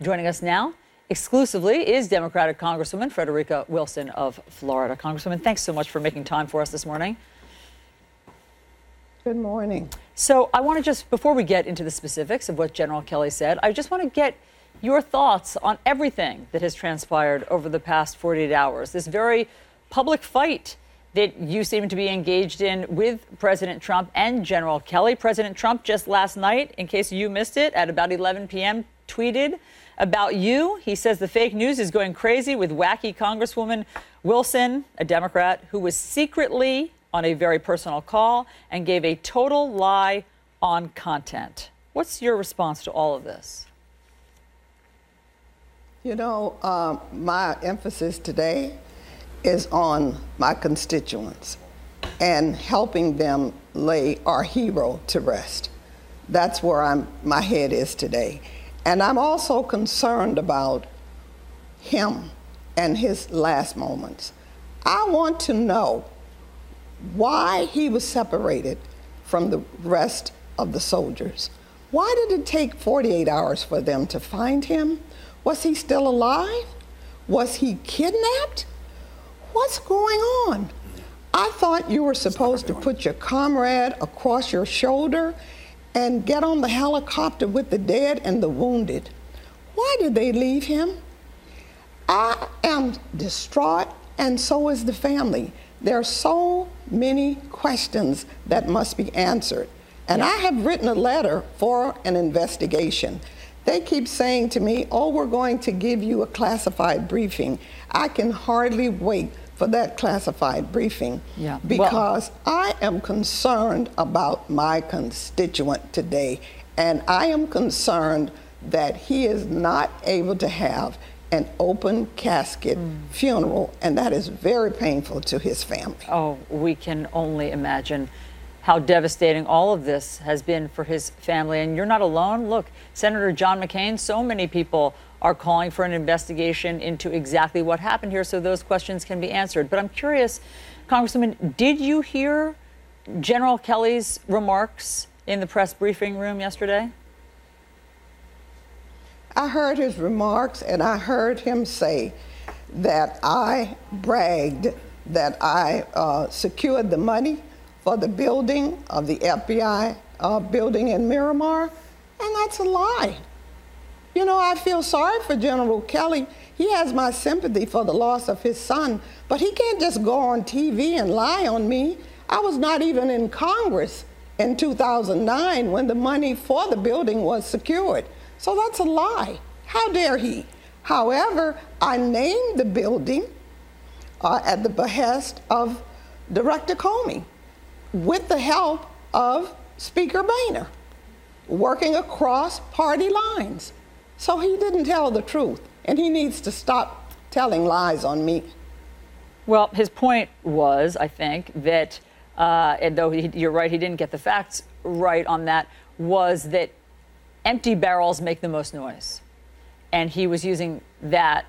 Joining us now exclusively is Democratic Congresswoman Frederica Wilson of Florida. Congresswoman, thanks so much for making time for us this morning. Good morning. So, I want to just, before we get into the specifics of what General Kelly said, I just want to get your thoughts on everything that has transpired over the past 48 hours. This very public fight that you seem to be engaged in with President Trump and General Kelly. President Trump just last night, in case you missed it, at about 11 p.m., tweeted about you. He says the fake news is going crazy with wacky Congresswoman Wilson, a Democrat, who was secretly on a very personal call and gave a total lie on content. What's your response to all of this? You know, uh, my emphasis today is on my constituents and helping them lay our hero to rest. That's where I'm, my head is today. And I'm also concerned about him and his last moments. I want to know why he was separated from the rest of the soldiers. Why did it take 48 hours for them to find him? Was he still alive? Was he kidnapped? What's going on? I thought you were supposed to put your comrade across your shoulder and get on the helicopter with the dead and the wounded. Why did they leave him? I am distraught, and so is the family. There are so many questions that must be answered. And I have written a letter for an investigation. They keep saying to me, oh, we're going to give you a classified briefing. I can hardly wait for that classified briefing yeah. because well, I am concerned about my constituent today. And I am concerned that he is not able to have an open casket mm. funeral, and that is very painful to his family. Oh, we can only imagine how devastating all of this has been for his family. And you're not alone. Look, Senator John McCain, so many people are calling for an investigation into exactly what happened here so those questions can be answered. But I'm curious, Congresswoman, did you hear General Kelly's remarks in the press briefing room yesterday? I heard his remarks and I heard him say that I bragged that I uh, secured the money for the building of the FBI uh, building in Miramar, and that's a lie. You know, I feel sorry for General Kelly. He has my sympathy for the loss of his son, but he can't just go on TV and lie on me. I was not even in Congress in 2009 when the money for the building was secured. So that's a lie. How dare he? However, I named the building uh, at the behest of Director Comey with the help of Speaker Boehner, working across party lines. So he didn't tell the truth, and he needs to stop telling lies on me. Well, his point was, I think, that, uh, and though he, you're right, he didn't get the facts right on that, was that empty barrels make the most noise. And he was using that,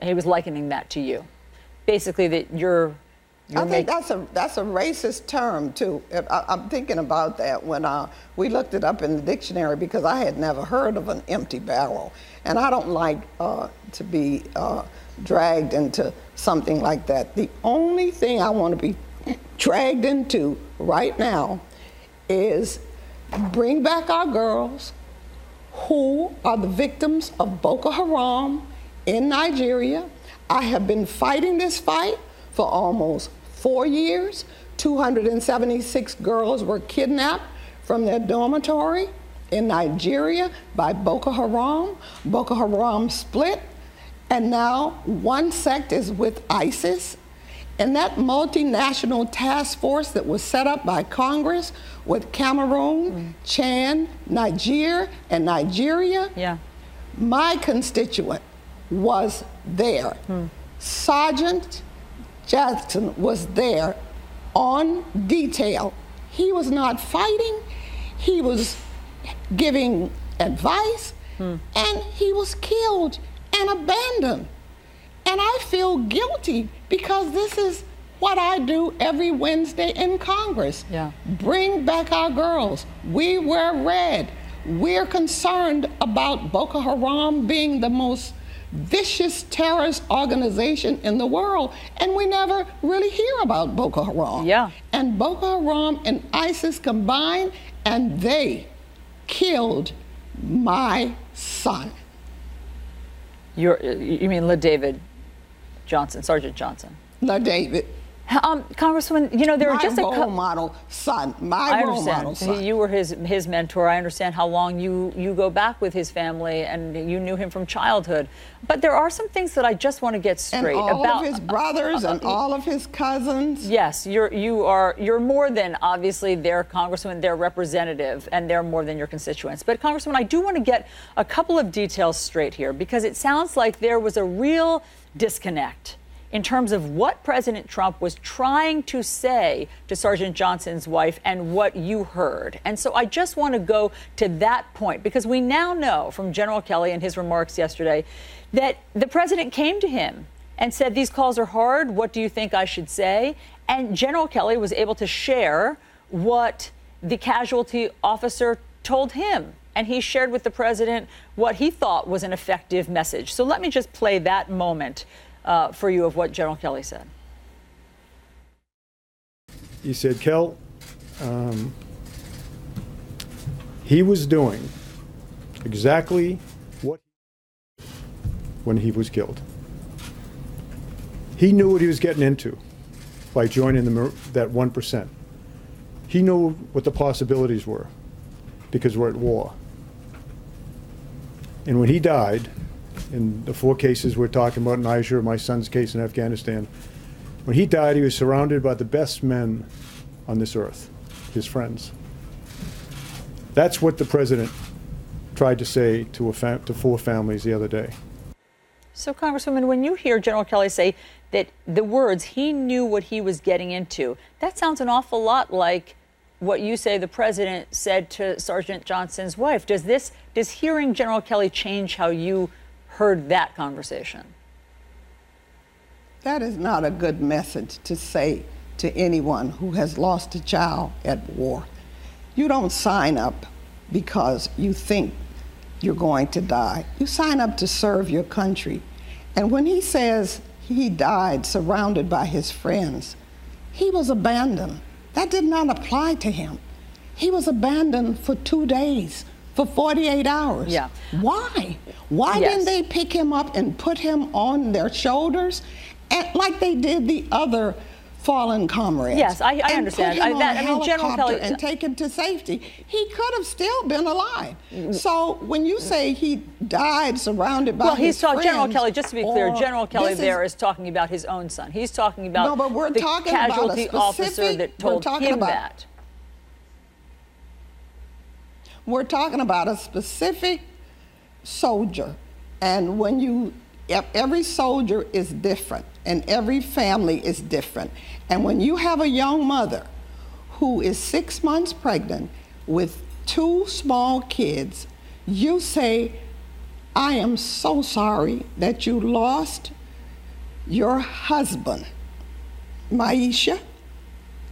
he was likening that to you. Basically, that you're you I think that's a that's a racist term too. I, am thinking about that when uh, we looked it up in the dictionary because I had never heard of an empty barrel, and I don't like uh, to be uh, dragged into something like that. The only thing I want to be dragged into right now is bring back our girls who are the victims of Boko Haram in Nigeria. I have been fighting this fight for almost four years. 276 girls were kidnapped from their dormitory in Nigeria by Boko Haram. Boko Haram split, and now one sect is with ISIS. And that multinational task force that was set up by Congress with Cameroon, mm. Chad, Niger, and Nigeria, yeah. my constituent was there. Mm. Sergeant Jackson was there on detail. He was not fighting, he was giving advice, hmm. and he was killed and abandoned. And I feel guilty because this is what I do every Wednesday in Congress. Yeah. Bring back our girls. We wear red. we're concerned about Boko Haram being the most vicious terrorist organization in the world, and we never really hear about Boko Haram. Yeah. And Boko Haram and ISIS combined, and they killed my son. You're, you mean LaDavid Johnson, Sergeant Johnson? LaDavid. Um, Congresswoman, you know there my are just a role couple. model son. My I role understand. model son. You were his his mentor. I understand how long you you go back with his family, and you knew him from childhood. But there are some things that I just want to get straight uh, uh, and all about of his brothers and all of his cousins. Yes, you're you are you're more than obviously their congressman, their representative, and they're more than your constituents. But Congressman, I do want to get a couple of details straight here because it sounds like there was a real disconnect in terms of what President Trump was trying to say to Sergeant Johnson's wife and what you heard. And so I just want to go to that point because we now know from General Kelly and his remarks yesterday that the president came to him and said, These calls are hard. What do you think I should say? And General Kelly was able to share what the casualty officer told him. And he shared with the president what he thought was an effective message. So let me just play that moment uh, for you of what General Kelly said. He said, Kel, um, he was doing exactly what when he was killed. He knew what he was getting into by joining the, that 1%. He knew what the possibilities were because we're at war. And when he died, in the four cases we're talking about, in Niger, my son's case in Afghanistan, when he died, he was surrounded by the best men on this earth, his friends. That's what the president tried to say to, to four families the other day. So, Congresswoman, when you hear General Kelly say that the words, he knew what he was getting into, that sounds an awful lot like what you say the president said to Sergeant Johnson's wife. Does this, does hearing General Kelly change how you heard that conversation? That is not a good message to say to anyone who has lost a child at war. You don't sign up because you think you're going to die. You sign up to serve your country. And when he says he died surrounded by his friends, he was abandoned. That did not apply to him. He was abandoned for two days, for 48 hours. Yeah. Why? Why Yes. didn't they pick him up and put him on their shoulders and, like they did the other fallen comrades? Yes, I- I and understand. Put him I- that- on a I mean, General Kelly- and take him to safety. He could have still been alive. Mm-hmm. So when you say he died surrounded by Well, he's talking, General Kelly, just to be clear, General Kelly there is talking about his own son. He's talking about No, but we're the talking about a casualty officer specific- that told him about- that. We're talking about a specific soldier. And when you, every soldier is different and every family is different. And when you have a young mother who is six months pregnant with two small kids, you say, I am so sorry that you lost your husband, Myeshia.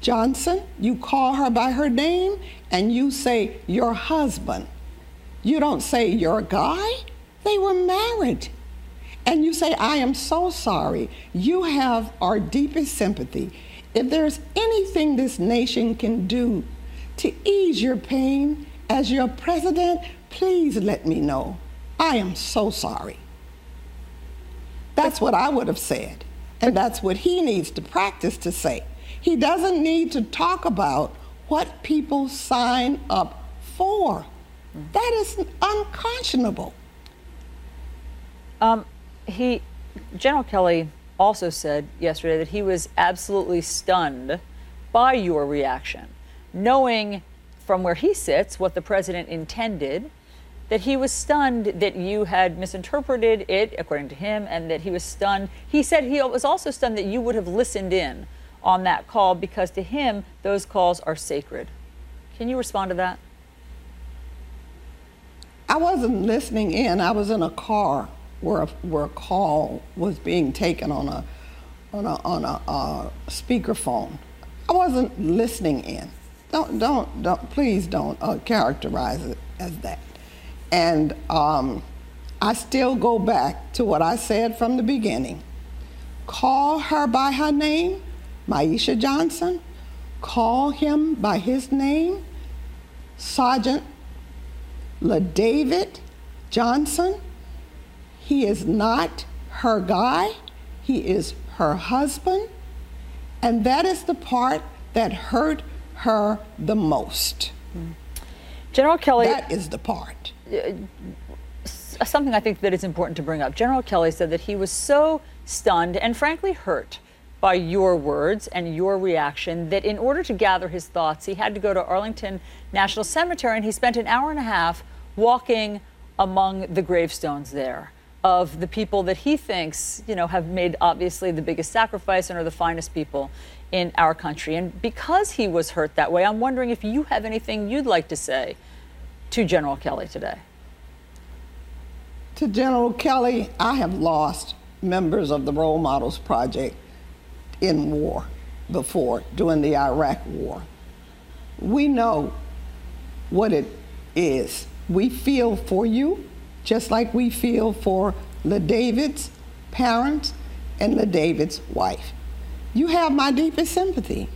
Johnson, you call her by her name and you say your husband. You don't say your guy. They were married. And you say, I am so sorry. You have our deepest sympathy. If there's anything this nation can do to ease your pain as your president, please let me know. I am so sorry. That's what I would have said. And that's what he needs to practice to say. He doesn't need to talk about what people sign up for. That is unconscionable. Um, he, General Kelly also said yesterday that he was absolutely stunned by your reaction, knowing from where he sits what the president intended, that he was stunned that you had misinterpreted it, according to him, and that he was stunned. He said he was also stunned that you would have listened in on that call because to him, those calls are sacred. Can you respond to that? I wasn't listening in. I was in a car where a, where a call was being taken on a on a on a uh, speakerphone. I wasn't listening in. Don't don't don't please don't uh, characterize it as that. And um, I still go back to what I said from the beginning. Call her by her name, Myeshia Johnson. Call him by his name, Sergeant LaDavid Johnson. He is not her guy, he is her husband. And that is the part that hurt her the most. General Kelly. That is the part. Uh, something I think that is important to bring up. General Kelly said that he was so stunned and frankly hurt by your words and your reaction that in order to gather his thoughts, he had to go to Arlington National Cemetery and he spent an hour and a half walking among the gravestones there of the people that he thinks, you know, have made obviously the biggest sacrifice and are the finest people in our country. And because he was hurt that way, I'm wondering if you have anything you'd like to say to General Kelly today. To General Kelly, I have lost members of the Role Models Project in war before, during the Iraq War. We know what it is. We feel for you just like we feel for LaDavid's parents and LaDavid's wife. You have my deepest sympathy,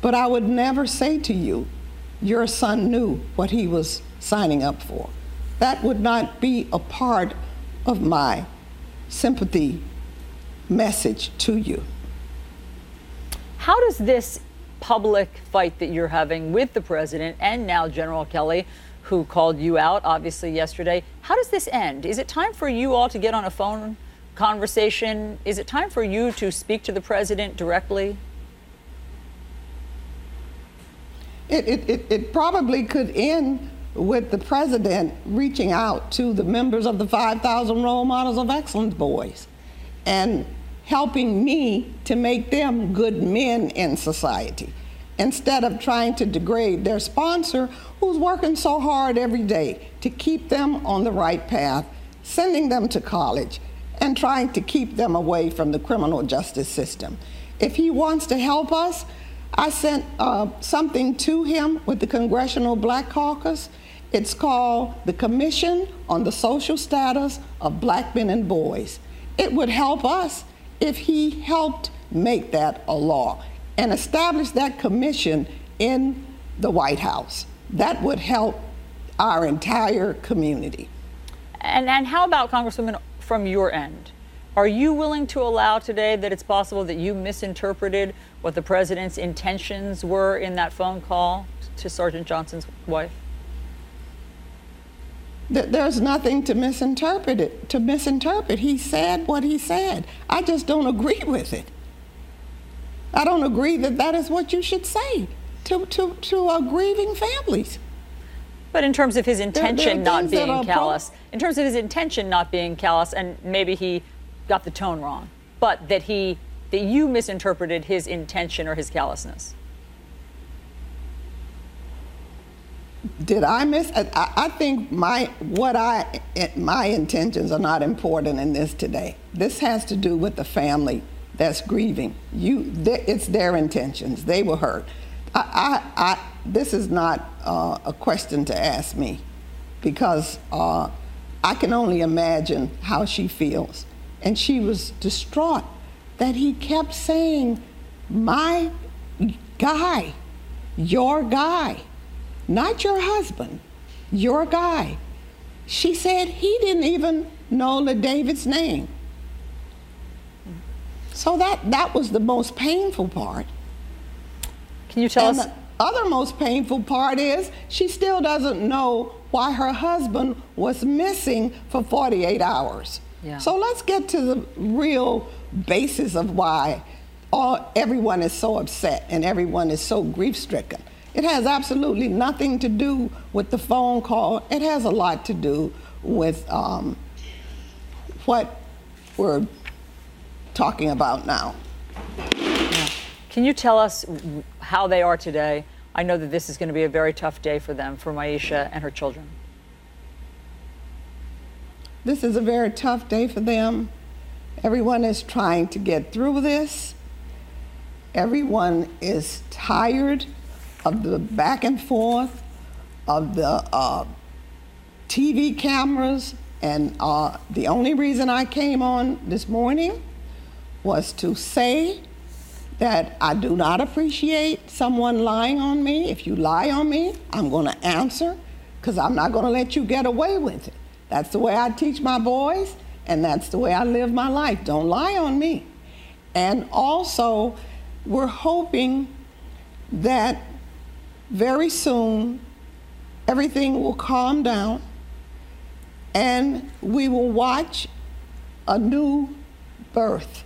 but I would never say to you, your son knew what he was signing up for. That would not be a part of my sympathy message to you. How does this public fight that you're having with the president and now General Kelly who called you out, obviously, yesterday. How does this end? Is it time for you all to get on a phone conversation? Is it time for you to speak to the president directly? It, it, it, it probably could end with the president reaching out to the members of the 5,000 Role Models of Excellence boys and helping me to make them good men in society instead of trying to degrade their sponsor who's working so hard every day to keep them on the right path, sending them to college, and trying to keep them away from the criminal justice system. If he wants to help us, I sent uh, something to him with the Congressional Black Caucus. It's called the Commission on the Social Status of Black Men and Boys. It would help us if he helped make that a law and establish that commission in the White House. That would help our entire community. And, and how about, Congresswoman, from your end? Are you willing to allow today that it's possible that you misinterpreted what the president's intentions were in that phone call to Sergeant Johnson's wife? There's nothing to misinterpret it. To misinterpret, he said what he said. I just don't agree with it. I don't agree that that is what you should say to, to, to uh, grieving families. But in terms of his intention there, there not being callous, pro- in terms of his intention not being callous, and maybe he got the tone wrong, but that he that you misinterpreted his intention or his callousness. Did I miss? I, I think my what I my intentions are not important in this today. This has to do with the family that's grieving. You, it's their intentions. They were hurt. I, I, I this is not uh, a question to ask me because uh, I can only imagine how she feels. And she was distraught that he kept saying, My guy, your guy, not your husband, your guy. She said he didn't even know LaDavid's name. So that, that was the most painful part. Can you tell and us? The other most painful part is she still doesn't know why her husband was missing for 48 hours. Yeah. So let's get to the real basis of why all, everyone is so upset and everyone is so grief stricken. It has absolutely nothing to do with the phone call. It has a lot to do with um, what we're talking about now. Yeah. Can you tell us how they are today? I know that this is going to be a very tough day for them, for Myeshia and her children. This is a very tough day for them. Everyone is trying to get through this. Everyone is tired of the back and forth, of the uh, TV cameras, and uh, the only reason I came on this morning was to say that I do not appreciate someone lying on me. If you lie on me, I'm going to answer because I'm not going to let you get away with it. That's the way I teach my boys, and that's the way I live my life. Don't lie on me. And also, we're hoping that very soon everything will calm down and we will watch a new birth,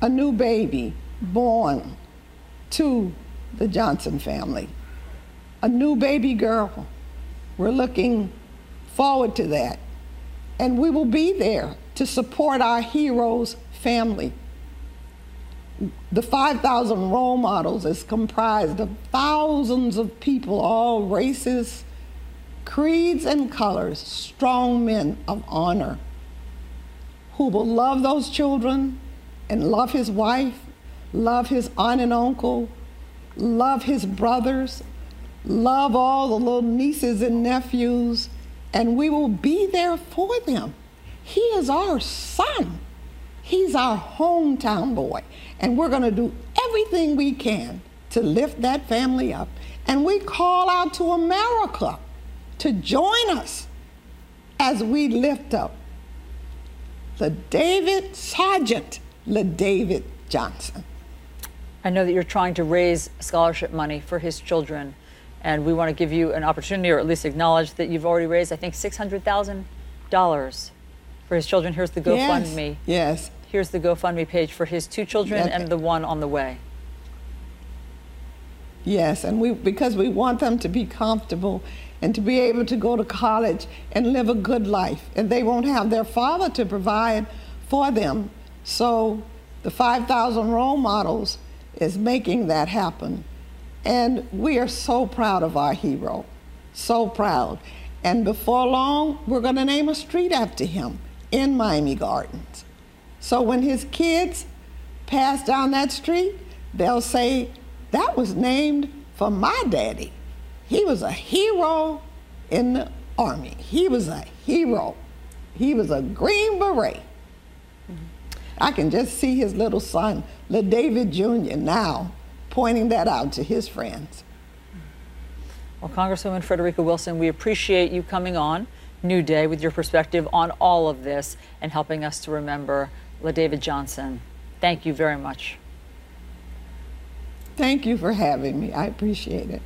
a new baby born to the Johnson family, a new baby girl. We're looking forward to that. And we will be there to support our heroes' family. The 5,000 role models is comprised of thousands of people, all races, creeds, and colors, strong men of honor who will love those children and love his wife, love his aunt and uncle, love his brothers, love all the little nieces and nephews, and we will be there for them. He is our son. He's our hometown boy. And we're going to do everything we can to lift that family up. And we call out to America to join us as we lift up LaDavid Sergeant, LaDavid Johnson. I know that you're trying to raise scholarship money for his children, and we want to give you an opportunity, or at least acknowledge that you've already raised, I think, $600,000 for his children. Here's the GoFundMe. Yes. yes. Here's the GoFundMe page for his two children and the one on the way. Yes, and we because we want them to be comfortable and to be able to go to college and live a good life. And they won't have their father to provide for them. So the 5,000 role models is making that happen. And we are so proud of our hero, so proud. And before long, we're going to name a street after him in Miami Gardens. So when his kids pass down that street, they'll say, That was named for my daddy. He was a hero in the army. He was a hero. He was a Green Beret. I can just see his little son, LaDavid Jr., now pointing that out to his friends. Well, Congresswoman Frederica Wilson, we appreciate you coming on New Day with your perspective on all of this and helping us to remember LaDavid Johnson. Thank you very much. Thank you for having me. I appreciate it.